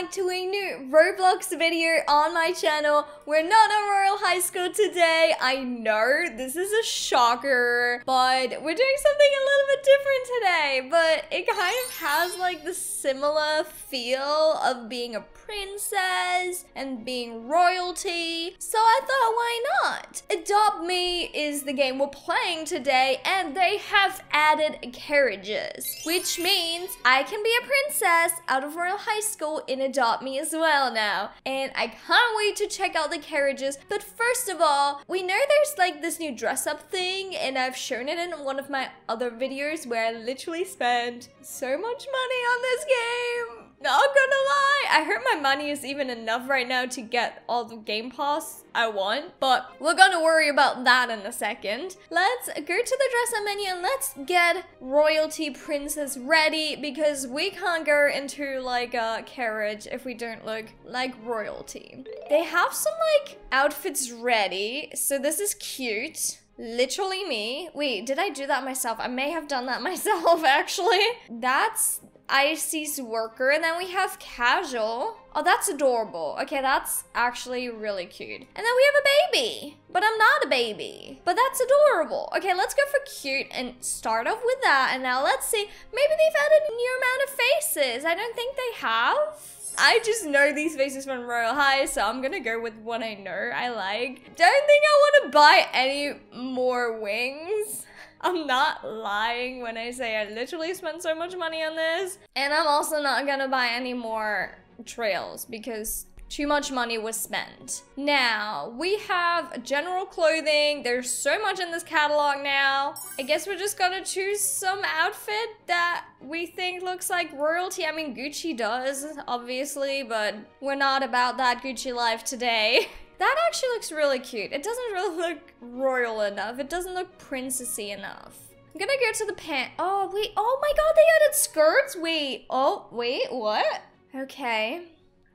back to a new Roblox video on my channel. We're not at Royale High School today. I know this is a shocker, but we're doing something a little bit different today. But it kind of has like the similar feel of being a princess and being royalty. So I thought, why not? Adopt Me is the game we're playing today, and they have added carriages, which means I can be a princess out of Royale High School in Adopt Me as well now. And I can't wait to check out the carriages. But first of all, we know there's like this new dress up thing, and I've shown it in one of my other videos where I literally spent so much money on this game. Not gonna lie, I heard my money is even enough right now to get all the game pass I want, but we're gonna worry about that in a second. Let's go to the dress up menu and let's get royalty princess ready because we can't go into like a carriage if we don't look like royalty. They have some like outfits ready, so this is cute literally me. Wait, did I do that myself? I may have done that myself actually. That's Icy's worker. And then we have casual. Oh, that's adorable. Okay, that's actually really cute. And then we have a baby. But I'm not a baby. But that's adorable. Okay, let's go for cute and start off with that. And now let's see. Maybe they've added a new amount of faces. I don't think they have. I just know these faces from Royale High, so I'm gonna go with what I know I like. Don't think I want to buy any more wings. I'm not lying when I say I literally spent so much money on this. And I'm also not gonna buy any more trails because too much money was spent. Now, we have general clothing. There's so much in this catalog now. I guess we're just gonna choose some outfit that we think looks like royalty. I mean, Gucci does, obviously, but we're not about that Gucci life today. That actually looks really cute. It doesn't really look royal enough. It doesn't look princessy enough. I'm gonna go to the pant. Oh, wait. Oh my god, they added skirts? Wait. Oh, wait, what? Okay.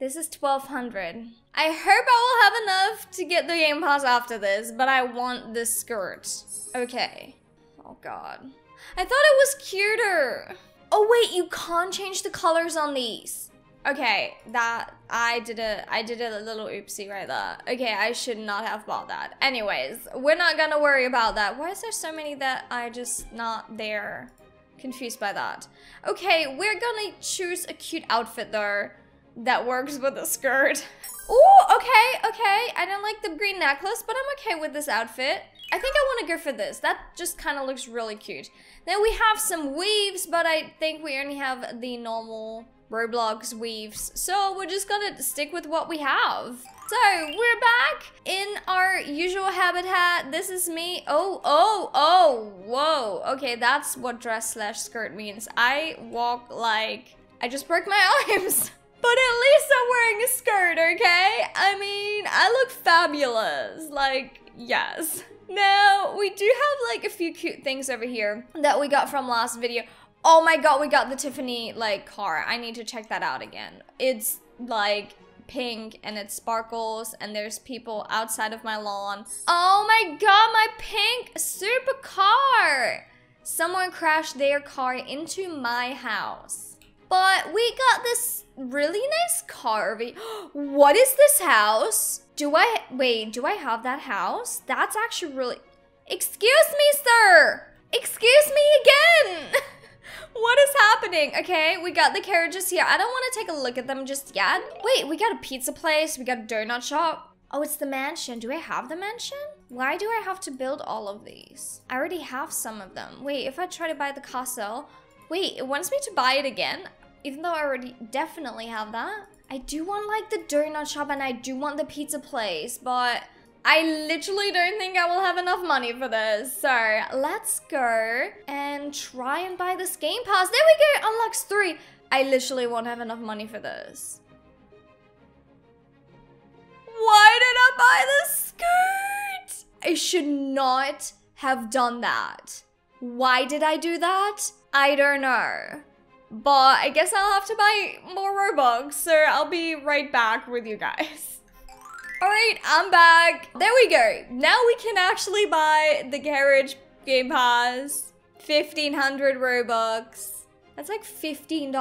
This is 1200. I hope I will have enough to get the game pass after this, but I want this skirt. Okay. Oh god. I thought it was cuter. Oh wait, you can't change the colors on these. Okay, that I did a I did a little oopsie right there. Okay, I should not have bought that. Anyways, we're not gonna worry about that. Why is there so many that are just not there? Confused by that. Okay, we're gonna choose a cute outfit though that works with the skirt. Oh, okay, okay. I don't like the green necklace, but I'm okay with this outfit. I think I want to go for this. That just kind of looks really cute. Then we have some weaves, but I think we only have the normal Roblox weaves. So we're just gonna stick with what we have. So we're back in our usual habitat. This is me. Oh, oh, oh, whoa. Okay, that's what dress slash skirt means. I walk like I just broke my arms. But at least I'm wearing a skirt, okay? I mean, I look fabulous. Like, yes. Now, we do have like a few cute things over here that we got from last video. Oh my god, we got the Tiffany like car. I need to check that out again. It's like pink and it sparkles and there's people outside of my lawn. Oh my god, my pink super car! Someone crashed their car into my house. But we got this really nice car. What is this house? Do I, wait, do I have that house? That's actually really, excuse me, sir! Excuse me happening? Okay, we got the carriages here. I don't want to take a look at them just yet. Wait, we got a pizza place. We got a donut shop. Oh, it's the mansion. Do I have the mansion? Why do I have to build all of these? I already have some of them. Wait, if I try to buy the castle. Wait, it wants me to buy it again? Even though I already definitely have that. I do want like the donut shop and I do want the pizza place, but I literally don't think I will have enough money for this. So let's go and try and buy this game pass. There we go, unlocks three. I literally won't have enough money for this. Why did I buy this skirt? I should not have done that. Why did I do that? I don't know. But I guess I'll have to buy more Robux, so I'll be right back with you guys. All right, I'm back. There we go. Now we can actually buy the carriage game pass. 1500 Robux. That's like $15.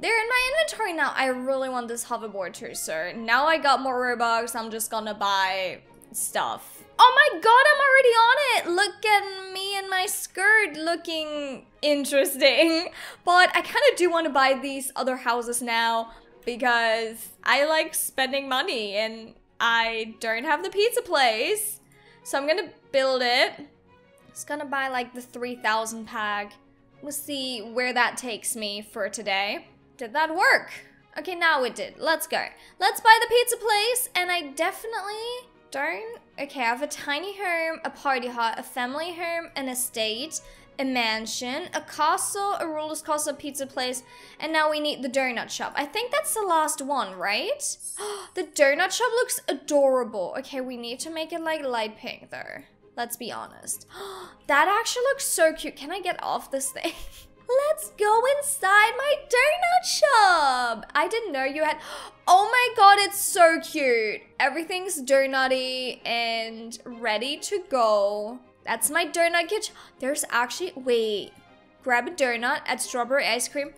They're in my inventory now. I really want this hoverboard too, sir. Now I got more Robux. I'm just gonna buy stuff. Oh my god, I'm already on it. Look at me and my skirt looking interesting. But I kind of do want to buy these other houses now because I like spending money and I don't have the pizza place. So I'm gonna build it. It's gonna buy like the 3,000 pack. We'll see where that takes me for today. Did that work? Okay, now it did. Let's go. Let's buy the pizza place, and I definitely don't... Okay, I have a tiny home, a party hut, a family home, an estate, a mansion, a castle, a ruler's castle, a pizza place, and now we need the donut shop. I think that's the last one, right? the donut shop looks adorable. Okay, we need to make it like light pink though. Let's be honest. that actually looks so cute. Can I get off this thing? Let's go inside my donut shop. I didn't know you had. Oh my god, it's so cute. Everything's donutty and ready to go. That's my donut kitchen. There's actually. Wait. Grab a donut, add strawberry ice cream,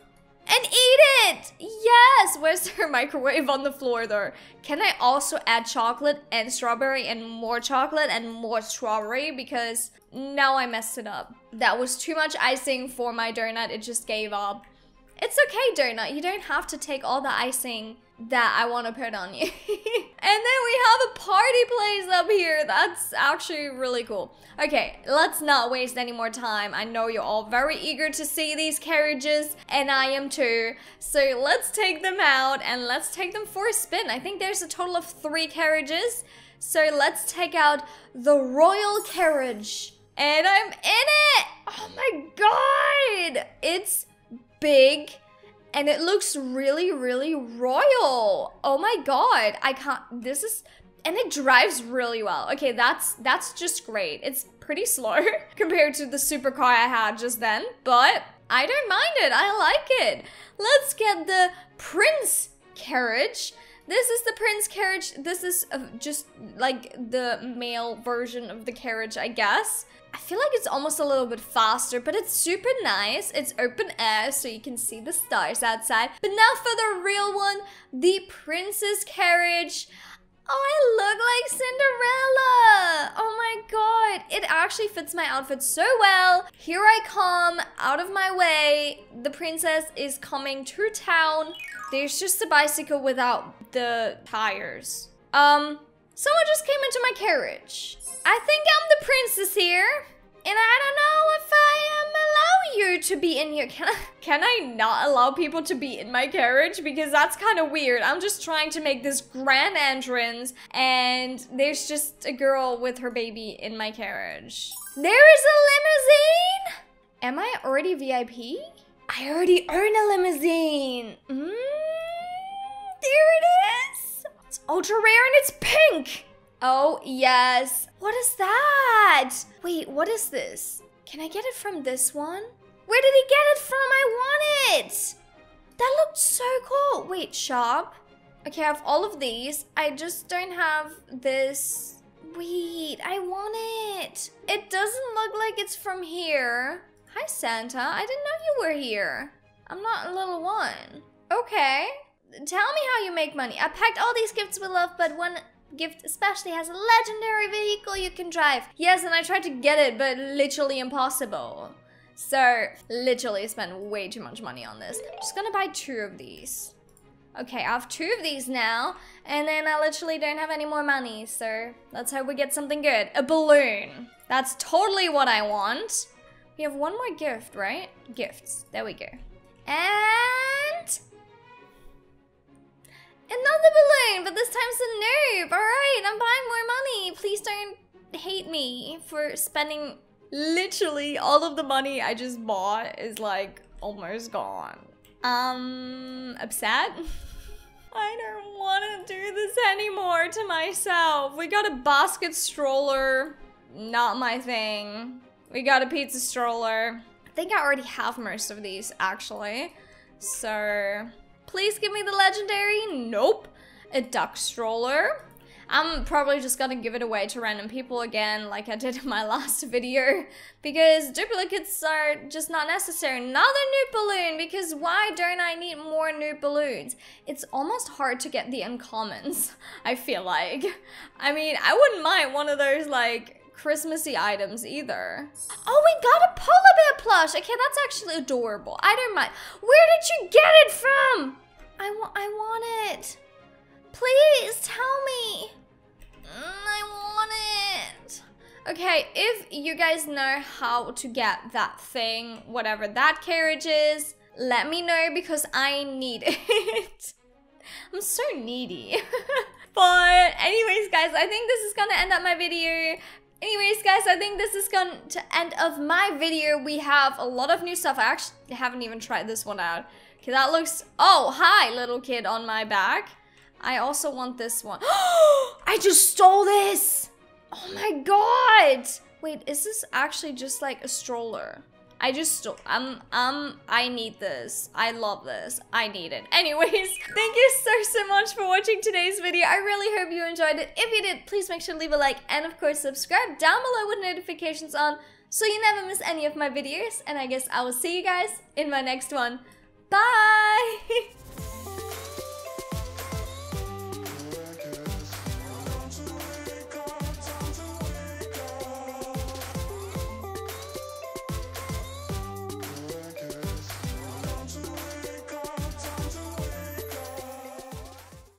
and eat it! Yes! Where's her microwave on the floor though? Can I also add chocolate and strawberry and more chocolate and more strawberry? Because now I messed it up. That was too much icing for my donut. It just gave up. It's okay, donut. You don't have to take all the icing that I want to put on you. and then we have a party place up here. That's actually really cool. Okay, let's not waste any more time. I know you're all very eager to see these carriages, and I am too. So let's take them out and let's take them for a spin. I think there's a total of three carriages. So let's take out the royal carriage. And I'm in it! Oh my god! It's big and it looks really, really royal. Oh my god, I can't, this is, and it drives really well. Okay, that's, that's just great. It's pretty slow compared to the supercar I had just then, but I don't mind it, I like it. Let's get the Prince carriage. This is the Prince carriage. This is uh, just like the male version of the carriage, I guess. I feel like it's almost a little bit faster, but it's super nice. It's open air, so you can see the stars outside. But now for the real one, the princess carriage. Oh, I look like Cinderella! Oh my god, it actually fits my outfit so well. Here I come, out of my way. The princess is coming to town. There's just a bicycle without the tires. Um, someone just came into my carriage. I think I'm the princess here. And I don't know if I am allow you to be in here. Can I, can I not allow people to be in my carriage? Because that's kind of weird. I'm just trying to make this grand entrance and there's just a girl with her baby in my carriage. There is a limousine? Am I already VIP? I already own a limousine. Mm, there it is. It's ultra rare and it's pink. Oh, yes. What is that? Wait, what is this? Can I get it from this one? Where did he get it from? I want it. That looked so cool. Wait, shop. Okay, I have all of these. I just don't have this. Wait, I want it. It doesn't look like it's from here. Hi, Santa. I didn't know you were here. I'm not a little one. Okay. Tell me how you make money. I packed all these gifts with love, but one gift especially has a legendary vehicle you can drive. Yes, and I tried to get it, but literally impossible. So, literally spent way too much money on this. I'm just gonna buy two of these. Okay, I have two of these now, and then I literally don't have any more money, so let's hope we get something good. A balloon. That's totally what I want. We have one more gift, right? Gifts. There we go. And Another balloon, but this time it's a noob. Alright, I'm buying more money. Please don't hate me for spending literally all of the money I just bought is like almost gone. Um, upset? I don't want to do this anymore to myself. We got a basket stroller. Not my thing. We got a pizza stroller. I think I already have most of these actually. So Please give me the legendary. Nope. A duck stroller. I'm probably just gonna give it away to random people again, like I did in my last video, because duplicates are just not necessary. Another new balloon, because why don't I need more new balloons? It's almost hard to get the uncommons, I feel like. I mean, I wouldn't mind one of those, like, Christmassy items either. Oh, we got a polar bear plush. Okay, that's actually adorable. I don't mind. Where did you get it from? I want I want it. Please tell me. Mm, I want it. Okay, if you guys know how to get that thing, whatever that carriage is, let me know because I need it. I'm so needy. but anyways, guys, I think this is gonna end up my video. Anyways, guys, I think this is going to end of my video. We have a lot of new stuff. I actually haven't even tried this one out. Okay, that looks... Oh, hi, little kid on my back. I also want this one. I just stole this! Oh my god! Wait, is this actually just like a stroller? I just um um I need this. I love this. I need it. Anyways, thank you so so much for watching today's video. I really hope you enjoyed it. If you did, please make sure to leave a like and of course subscribe down below with notifications on so you never miss any of my videos. And I guess I will see you guys in my next one. Bye!